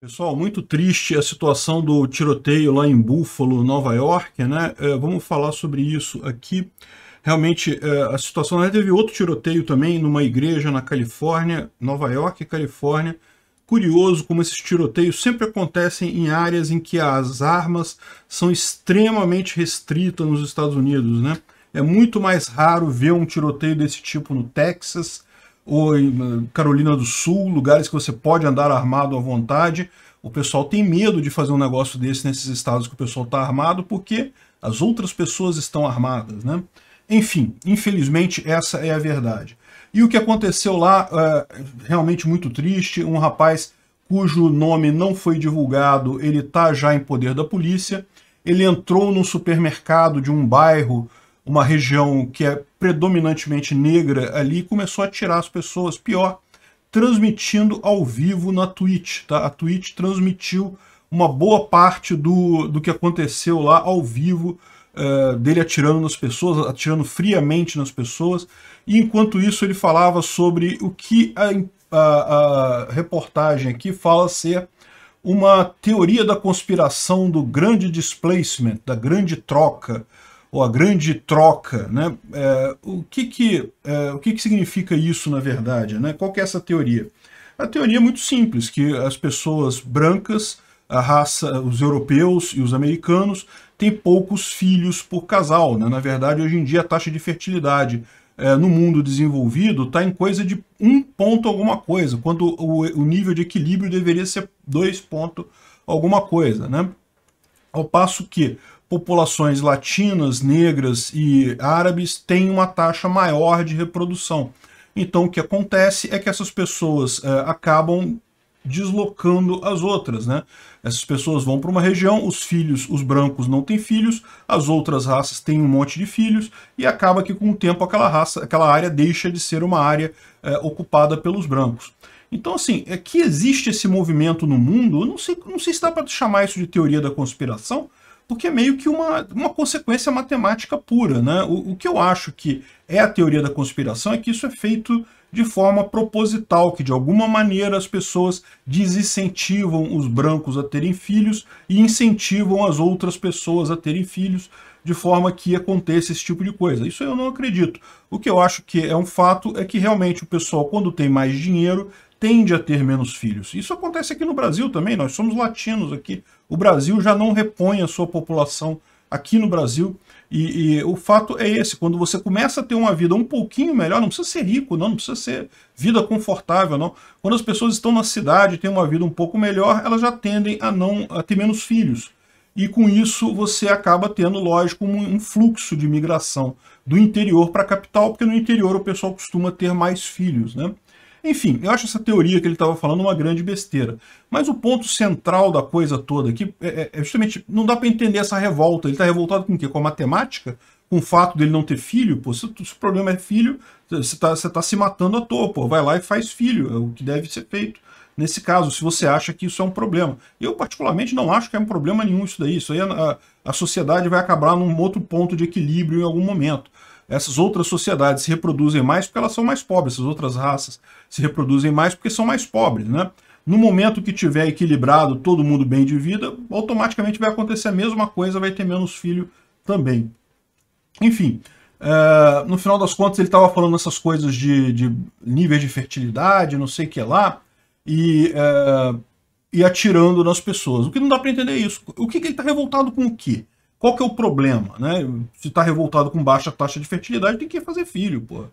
Pessoal, muito triste a situação do tiroteio lá em Buffalo, Nova York, né? É, vamos falar sobre isso aqui. Realmente, é, a situação... Né? Teve outro tiroteio também numa igreja na Califórnia, Nova York, Califórnia. Curioso como esses tiroteios sempre acontecem em áreas em que as armas são extremamente restritas nos Estados Unidos, né? É muito mais raro ver um tiroteio desse tipo no Texas, ou Carolina do Sul, lugares que você pode andar armado à vontade. O pessoal tem medo de fazer um negócio desse nesses estados que o pessoal está armado, porque as outras pessoas estão armadas, né? Enfim, infelizmente essa é a verdade. E o que aconteceu lá é realmente muito triste, um rapaz cujo nome não foi divulgado, ele está já em poder da polícia, ele entrou num supermercado de um bairro uma região que é predominantemente negra ali, começou a tirar as pessoas, pior, transmitindo ao vivo na Twitch. Tá? A Twitch transmitiu uma boa parte do, do que aconteceu lá ao vivo, uh, dele atirando nas pessoas, atirando friamente nas pessoas, e enquanto isso ele falava sobre o que a, a, a reportagem aqui fala ser uma teoria da conspiração do grande displacement, da grande troca, ou a grande troca, né? É, o que que, é, o que que significa isso na verdade? Né? Qual que é essa teoria? A teoria é muito simples, que as pessoas brancas, a raça, os europeus e os americanos têm poucos filhos por casal. Né? Na verdade, hoje em dia a taxa de fertilidade é, no mundo desenvolvido está em coisa de um ponto alguma coisa, quando o, o nível de equilíbrio deveria ser dois ponto alguma coisa. Né? Ao passo que populações latinas, negras e árabes têm uma taxa maior de reprodução. Então o que acontece é que essas pessoas é, acabam deslocando as outras, né? Essas pessoas vão para uma região, os filhos, os brancos não têm filhos, as outras raças têm um monte de filhos, e acaba que com o tempo aquela raça, aquela área deixa de ser uma área é, ocupada pelos brancos. Então, assim, é que existe esse movimento no mundo, eu não sei, não sei se dá para chamar isso de teoria da conspiração, porque é meio que uma, uma consequência matemática pura. Né? O, o que eu acho que é a teoria da conspiração é que isso é feito de forma proposital, que de alguma maneira as pessoas desincentivam os brancos a terem filhos e incentivam as outras pessoas a terem filhos, de forma que aconteça esse tipo de coisa. Isso eu não acredito. O que eu acho que é um fato é que realmente o pessoal, quando tem mais dinheiro, tende a ter menos filhos. Isso acontece aqui no Brasil também, nós somos latinos aqui. O Brasil já não repõe a sua população aqui no Brasil. E, e, o fato é esse, quando você começa a ter uma vida um pouquinho melhor, não precisa ser rico, não, não precisa ser vida confortável, não. Quando as pessoas estão na cidade têm uma vida um pouco melhor, elas já tendem a não a ter menos filhos. E com isso você acaba tendo, lógico, um, um fluxo de migração do interior para a capital, porque no interior o pessoal costuma ter mais filhos, né? Enfim, eu acho essa teoria que ele estava falando uma grande besteira. Mas o ponto central da coisa toda aqui é, é, é justamente, não dá para entender essa revolta. Ele está revoltado com o quê? Com a matemática? Com o fato dele não ter filho? Pô, se, o problema é filho, você está tá se matando à toa, pô. Vai lá e faz filho, é o que deve ser feito. Nesse caso, se você acha que isso é um problema. Eu, particularmente, não acho que é um problema nenhum isso daí. Isso aí, a, a sociedade vai acabar num outro ponto de equilíbrio em algum momento essas outras sociedades se reproduzem mais porque elas são mais pobres, essas outras raças se reproduzem mais porque são mais pobres, né? No momento que tiver equilibrado todo mundo bem de vida, automaticamente vai acontecer a mesma coisa, vai ter menos filho também. Enfim, é, no final das contas ele estava falando essas coisas de, de níveis de fertilidade, não sei o que lá, e, é, e atirando nas pessoas. O que não dá para entender isso. O que, que ele está revoltado com o quê? Qual que é o problema? Né? Se está revoltado com baixa taxa de fertilidade, tem que fazer filho, pô.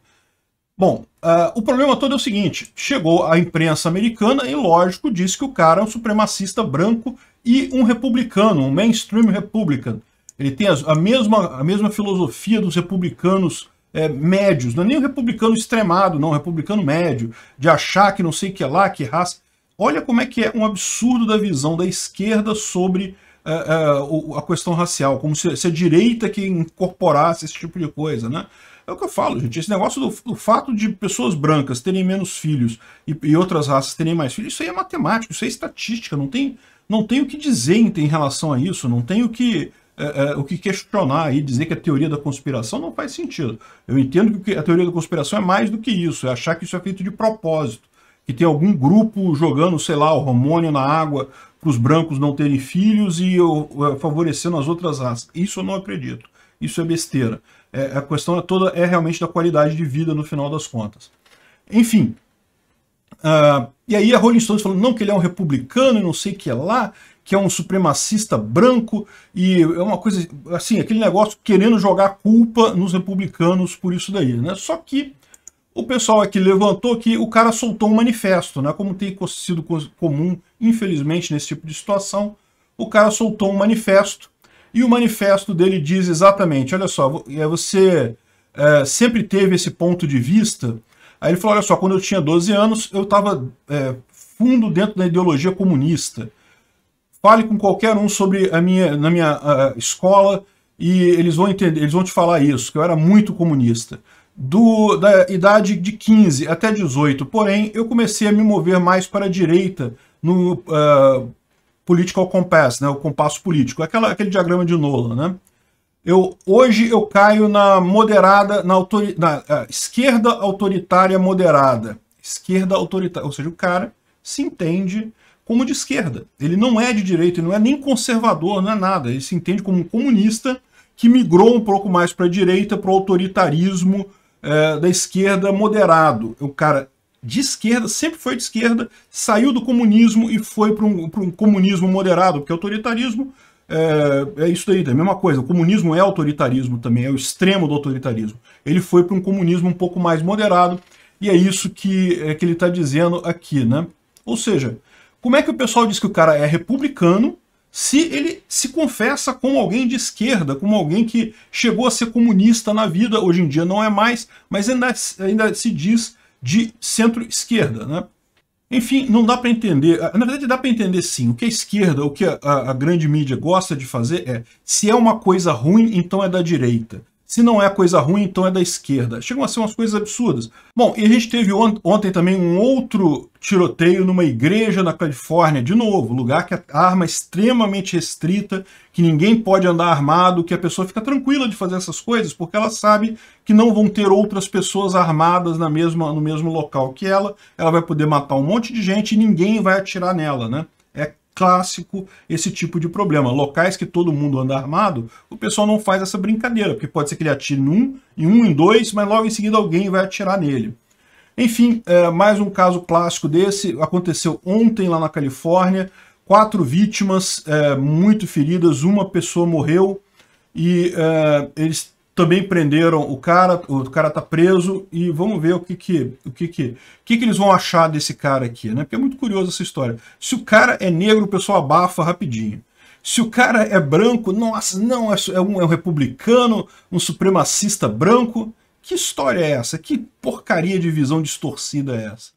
Bom, uh, o problema todo é o seguinte, chegou a imprensa americana e, lógico, disse que o cara é um supremacista branco e um republicano, um mainstream republican. Ele tem a, mesma, a mesma filosofia dos republicanos é, médios, não é nem um republicano extremado, não, um republicano médio, de achar que não sei o que lá, que raça. Olha como é que é um absurdo da visão da esquerda sobre a questão racial, como se, se, a direita que incorporasse esse tipo de coisa, né? É o que eu falo, gente. Esse negócio do, do fato de pessoas brancas terem menos filhos e, e, outras raças terem mais filhos, isso aí é matemática, isso aí é estatística, não tem, não tem o que dizer em, em relação a isso, não tem o que, é, é, o que questionar e dizer que a teoria da conspiração não faz sentido. Eu entendo que a teoria da conspiração é mais do que isso, é achar que isso é feito de propósito que tem algum grupo jogando, sei lá, o hormônio na água para os brancos não terem filhos e favorecendo as outras raças. Isso eu não acredito. Isso é besteira. É, a questão toda é realmente da qualidade de vida no final das contas. Enfim, uh, e aí a Rolling Stones falou não que ele é um republicano e não sei o que é lá, que é um supremacista branco, e é uma coisa, assim, aquele negócio querendo jogar culpa nos republicanos por isso daí, né? Só que o pessoal aqui levantou que o cara soltou um manifesto, né? Como tem sido comum, infelizmente, nesse tipo de situação, o cara soltou um manifesto, e o manifesto dele diz exatamente, olha só, você é, sempre teve esse ponto de vista, aí ele falou, olha só, quando eu tinha 12 anos, eu estava é, fundo dentro da ideologia comunista, Fale com qualquer um sobre a minha, na minha uh, escola e eles vão entender, eles vão te falar isso, que eu era muito comunista. Do, da idade de 15 até 18, porém, eu comecei a me mover mais para a direita no uh, political compass, né, o compasso político, aquela, aquele diagrama de Nolan, né? Eu, hoje eu caio na moderada, na, autori, na uh, esquerda autoritária moderada. Esquerda autoritária, ou seja, o cara se entende como de esquerda. Ele não é de direita, ele não é nem conservador, não é nada. Ele se entende como um comunista que migrou um pouco mais para a direita, para o autoritarismo é, da esquerda moderado. O cara de esquerda, sempre foi de esquerda, saiu do comunismo e foi para um, um, comunismo moderado, porque autoritarismo é, é, isso daí, é a mesma coisa. O comunismo é autoritarismo também, é o extremo do autoritarismo. Ele foi para um comunismo um pouco mais moderado, e é isso que, é, que ele está dizendo aqui, né? Ou seja, como é que o pessoal diz que o cara é republicano se ele se confessa como alguém de esquerda, como alguém que chegou a ser comunista na vida, hoje em dia não é mais, mas ainda, ainda se diz de centro-esquerda, né? Enfim, não dá para entender, na verdade dá para entender sim, o que a esquerda, o que a, a grande mídia gosta de fazer é, se é uma coisa ruim, então é da direita. Se não é coisa ruim, então é da esquerda. Chegam a ser umas coisas absurdas. Bom, e a gente teve ontem também um outro tiroteio numa igreja na Califórnia, de novo, lugar que a arma é extremamente restrita, que ninguém pode andar armado, que a pessoa fica tranquila de fazer essas coisas, porque ela sabe que não vão ter outras pessoas armadas na mesma, no mesmo local que ela, ela vai poder matar um monte de gente e ninguém vai atirar nela, né? Clássico esse tipo de problema. Locais que todo mundo anda armado, o pessoal não faz essa brincadeira, porque pode ser que ele atire em um, em um, em dois, mas logo em seguida alguém vai atirar nele. Enfim, é, mais um caso clássico desse, aconteceu ontem lá na Califórnia, quatro vítimas é, muito feridas, uma pessoa morreu, e é, eles também prenderam o cara, o cara tá preso e vamos ver o que que, o que que, o que que eles vão achar desse cara aqui, né? Porque é muito curioso essa história. Se o cara é negro, o pessoal abafa rapidinho. Se o cara é branco, nossa, não, é, é um, é um republicano, um supremacista branco. Que história é essa? Que porcaria de visão distorcida é essa?